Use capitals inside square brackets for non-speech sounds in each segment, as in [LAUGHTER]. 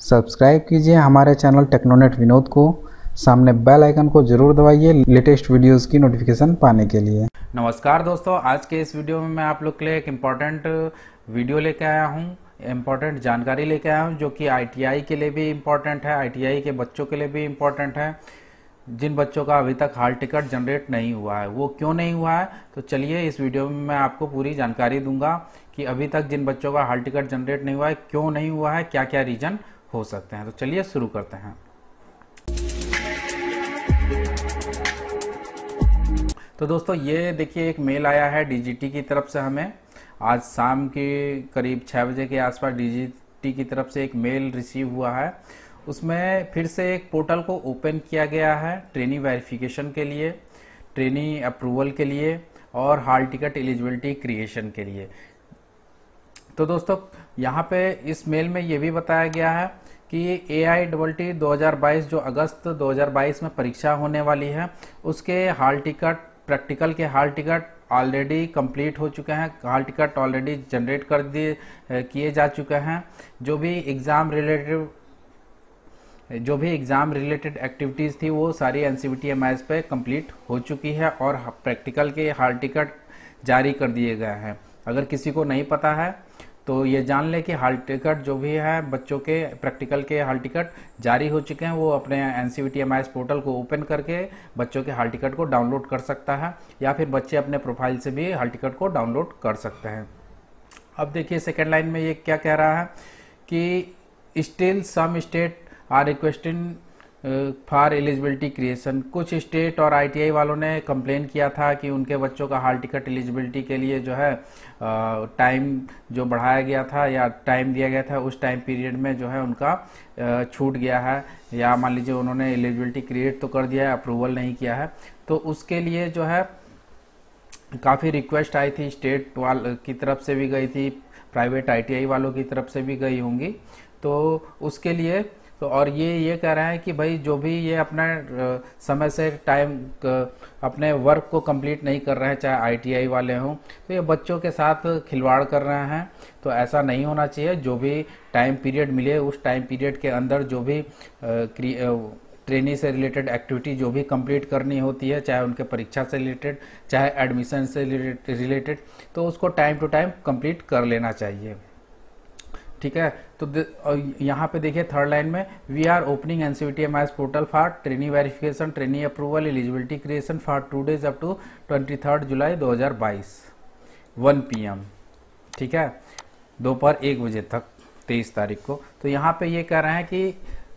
Subscribe कीजिए हमारे channel टेक्नोनेट Vinod को। सामने बेल आइकन को ज़रूर दबाइए लेटेस्ट वीडियोस की नोटिफिकेशन पाने के लिए। नमस्कार दोस्तों, आज के इस वीडियो में मैं आप लोग के लिए एक इंपॉर्टेंट वीडियो लेके आया हूँ इंपॉर्टेंट जानकारी लेके आया हूँ, जो कि आईटीआई के लिए भी इंपॉर्टेंट है आईटीआई के बच्चों के लिए भी इंपॉर्टेंट है। जिन बच्चों का अभी तक हाल टिकट जनरेट नहीं हुआ है, वो क्यों नहीं हुआ है? तो चलिए इस वीडियो में मैं आपको पूरी जानकारी दूँगा कि अभी तक जिन बच्चों का हाल टिकट जनरेट नहीं हुआ है, क्यों नहीं हुआ है क्या क्या रीजन हो सकते हैं। तो चलिए शुरू करते हैं। तो दोस्तों, ये देखिए, एक मेल आया है डीजीटी की तरफ़ से हमें। आज शाम के करीब छः बजे के आसपास डीजीटी की तरफ़ से एक मेल रिसीव हुआ है। उसमें फिर से एक पोर्टल को ओपन किया गया है ट्रेनिंग वेरिफिकेशन के लिए ट्रेनिंग अप्रूवल के लिए और हाल टिकट एलिजिबिलिटी क्रिएशन के लिए। तो दोस्तों, यहाँ पे इस मेल में ये भी बताया गया है कि ए आई डबल टी दो हज़ार बाईस, जो अगस्त 2022 में परीक्षा होने वाली है, उसके हाल टिकट, प्रैक्टिकल के हाल टिकट ऑलरेडी कंप्लीट हो चुके हैं। हाल टिकट ऑलरेडी जनरेट कर दिए किए जा चुके हैं। जो भी एग्ज़ाम रिलेटेड जो भी एग्ज़ाम रिलेटेड एक्टिविटीज़ थी, वो सारी एन सी पे कंप्लीट हो चुकी है और प्रैक्टिकल के हाल टिकट जारी कर दिए गए हैं। अगर किसी को नहीं पता है तो ये जान ले कि हाल टिकट जो भी है, बच्चों के प्रैक्टिकल के हाल टिकट जारी हो चुके हैं। वो अपने एन सी पोर्टल को ओपन करके बच्चों के हाल टिकट को डाउनलोड कर सकता है, या फिर बच्चे अपने प्रोफ़ाइल से भी हाल टिकट को डाउनलोड कर सकते हैं। अब देखिए सेकेंड लाइन में ये क्या कह रहा है कि still some state are requesting for eligibility creation. कुछ स्टेट और आईटीआई वालों ने कंप्लेन किया था कि उनके बच्चों का हाल टिकट एलिजिबिलिटी के लिए जो है टाइम जो बढ़ाया गया था या टाइम दिया गया था, उस टाइम पीरियड में जो है उनका छूट गया है। या मान लीजिए उन्होंने एलिजिबिलिटी क्रिएट तो कर दिया है, अप्रूवल नहीं किया है। तो उसके लिए जो है, काफ़ी रिक्वेस्ट आई थी स्टेट वाल, की तरफ़ से भी गई थी, प्राइवेट आईटीआई वालों की तरफ़ से भी गई होंगी। तो उसके लिए तो और ये ये कह रहे हैं कि भाई जो भी ये अपना समय से टाइम अपने वर्क को कंप्लीट नहीं कर रहे हैं, चाहे आईटीआई वाले हों तो ये बच्चों के साथ खिलवाड़ कर रहे हैं। तो ऐसा नहीं होना चाहिए, जो भी टाइम पीरियड मिले, उस टाइम पीरियड के अंदर जो भी ट्रेनिंग से रिलेटेड एक्टिविटी जो भी कंप्लीट करनी होती है, चाहे उनके परीक्षा से रिलेटेड चाहे एडमिशन से रिलेटेड तो उसको टाइम टू टाइम कंप्लीट कर लेना चाहिए। ठीक है? तो यहाँ पे देखिए थर्ड लाइन में we are opening NCVT M S portal for training verification training approval eligibility creation for two days up to twenty third July 2022 1 PM ठीक है? दोपहर एक बजे तक, तेईस तारीख को। तो यहाँ पे ये कह रहे हैं कि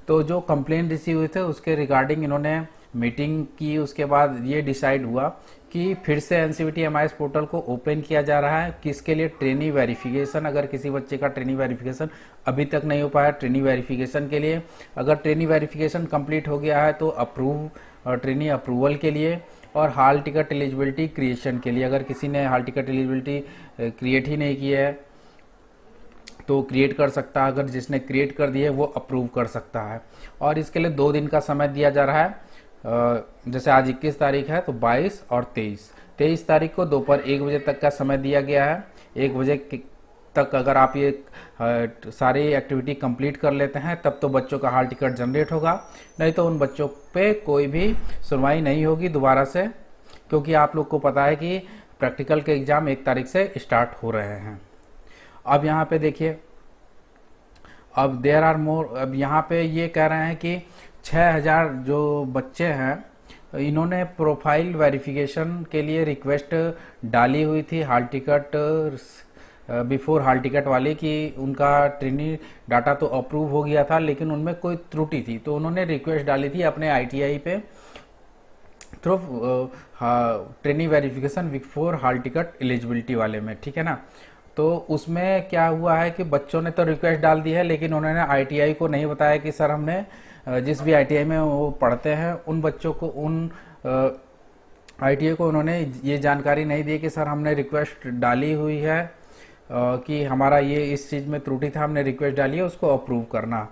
तो जो कंप्लेन रिसीव हुई थे, उसके रिगार्डिंग इन्होंने मीटिंग की, उसके बाद ये डिसाइड हुआ कि फिर से एनसीवीटी एम पोर्टल को ओपन किया जा रहा है, किसके लिए? Training verification. अगर किसी बच्चे का ट्रेनिंग वेरिफिकेशन अभी तक नहीं हो पाया ट्रेनिंग वेरिफिकेशन के लिए, अगर ट्रेनिंग वेरिफिकेशन कंप्लीट हो गया है तो अप्रूव ट्रेनिंग अप्रूवल के लिए और हाल टिकट एलिजिबिलिटी क्रिएशन के लिए। अगर किसी ने हाल टिकट एलिजिबिलिटी क्रिएट ही नहीं की है तो क्रिएट कर सकता है। अगर जिसने क्रिएट कर दिए वो अप्रूव कर सकता है। और इसके लिए दो दिन का समय दिया जा रहा है। जैसे आज 21 तारीख है तो 22 और 23 23 तारीख को दोपहर एक बजे तक का समय दिया गया है। एक बजे तक अगर आप ये सारी एक्टिविटी कंप्लीट कर लेते हैं, तब तो बच्चों का हाल टिकट जनरेट होगा। नहीं तो उन बच्चों पे कोई भी सुनवाई नहीं होगी दोबारा से, क्योंकि आप लोग को पता है कि प्रैक्टिकल के एग्ज़ाम एक तारीख से स्टार्ट हो रहे हैं। अब यहाँ पे देखिए, अब देर आर मोर, अब यहाँ पे ये कह रहे हैं कि छः हज़ार जो बच्चे हैं, इन्होंने प्रोफ़ाइल वेरिफिकेशन के लिए रिक्वेस्ट डाली हुई थी hall ticket before hall ticket वाले कि उनका ट्रेनिंग डाटा तो अप्रूव हो गया था, लेकिन उनमें कोई त्रुटि थी। तो उन्होंने रिक्वेस्ट डाली थी अपने आईटीआई पे, through training verification before hall ticket eligibility वाले में, ठीक है ना? तो उसमें क्या हुआ है कि बच्चों ने तो रिक्वेस्ट डाल दी है, लेकिन उन्होंने आईटीआई को नहीं बताया कि सर हमने जिस भी आईटीआई में वो पढ़ते हैं, उन बच्चों को, उन आईटीआई को उन्होंने ये जानकारी नहीं दी कि सर हमने रिक्वेस्ट डाली हुई है कि हमारा ये इस चीज़ में त्रुटि था, हमने रिक्वेस्ट डाली है, उसको अप्रूव करना।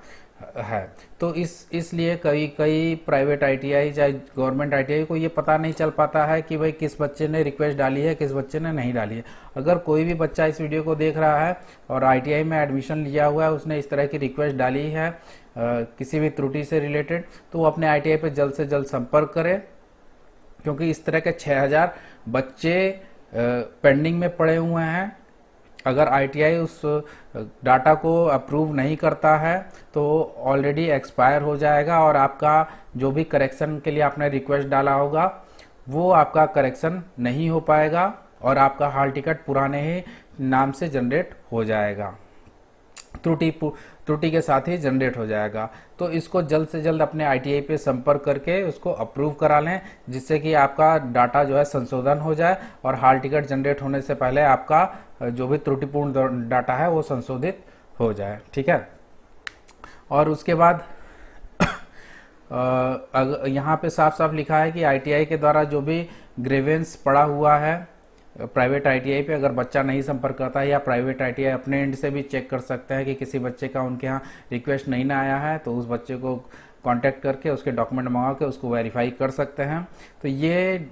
है। तो इस इसलिए कई कई प्राइवेट आईटीआई चाहे गवर्नमेंट आईटीआई को ये पता नहीं चल पाता है कि भाई किस बच्चे ने रिक्वेस्ट डाली है किस बच्चे ने नहीं डाली है। अगर कोई भी बच्चा इस वीडियो को देख रहा है और आईटीआई में एडमिशन लिया हुआ है उसने इस तरह की रिक्वेस्ट डाली है आ, किसी भी त्रुटि से रिलेटेड तो वो अपने आई पे जल्द से जल्द संपर्क करे। क्योंकि इस तरह के 6000 बच्चे पेंडिंग में पड़े हुए हैं। अगर आईटीआई उस डाटा को अप्रूव नहीं करता है तो ऑलरेडी एक्सपायर हो जाएगा और आपका जो भी करेक्शन के लिए आपने रिक्वेस्ट डाला होगा, वो आपका करेक्शन नहीं हो पाएगा और आपका हाल टिकट पुराने ही नाम से जनरेट हो जाएगा। त्रुटि त्रुटि के साथ ही जनरेट हो जाएगा। तो इसको जल्द से जल्द अपने आईटीआई पे संपर्क करके उसको अप्रूव करा लें, जिससे कि आपका डाटा जो है संशोधन हो जाए और हाल टिकट जनरेट होने से पहले आपका जो भी त्रुटिपूर्ण डाटा है वो संशोधित हो जाए। ठीक है? और उसके बाद [COUGHS] यहाँ पे साफ़ साफ़ लिखा है कि आईटीआई के द्वारा जो भी ग्रेवेंस पड़ा हुआ है प्राइवेट आईटीआई पे अगर बच्चा नहीं संपर्क करता है या प्राइवेट आईटीआई अपने एंड से भी चेक कर सकते हैं कि किसी बच्चे का उनके यहाँ रिक्वेस्ट नहीं ना आया है तो उस बच्चे को कांटेक्ट करके उसके डॉक्यूमेंट मंगा के उसको वेरीफाई कर सकते हैं। तो ये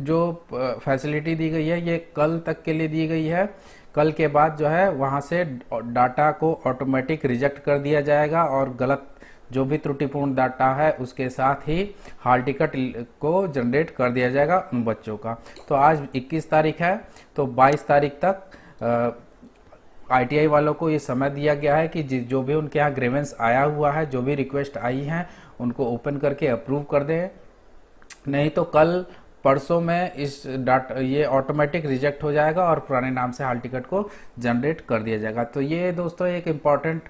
जो फैसिलिटी दी गई है, ये कल तक के लिए दी गई है। कल के बाद जो है, वहाँ से डाटा को ऑटोमेटिक रिजेक्ट कर दिया जाएगा और गलत जो भी त्रुटिपूर्ण डाटा है, उसके साथ ही हाल टिकट को जनरेट कर दिया जाएगा उन बच्चों का। तो आज 21 तारीख है तो 22 तारीख तक आईटीआई वालों को ये समय दिया गया है कि जो भी उनके यहाँ ग्रेवेंस आया हुआ है, जो भी रिक्वेस्ट आई है, उनको ओपन करके अप्रूव कर दें। नहीं तो कल परसों में इस डाटा, ये ऑटोमेटिक रिजेक्ट हो जाएगा और पुराने नाम से हाल टिकट को जनरेट कर दिया जाएगा। तो ये दोस्तों एक इंपॉर्टेंट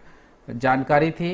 जानकारी थी।